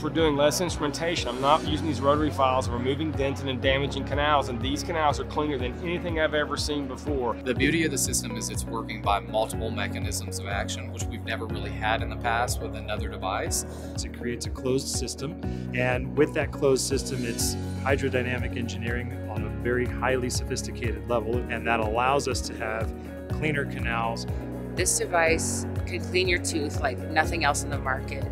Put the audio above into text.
We're doing less instrumentation. I'm not using these rotary files, removing dentin and damaging canals, and these canals are cleaner than anything I've ever seen before. The beauty of the system is it's working by multiple mechanisms of action, which we've never really had in the past with another device. It creates a closed system, and with that closed system, it's hydrodynamic engineering on a very highly sophisticated level, and that allows us to have cleaner canals. This device can clean your tooth like nothing else in the market.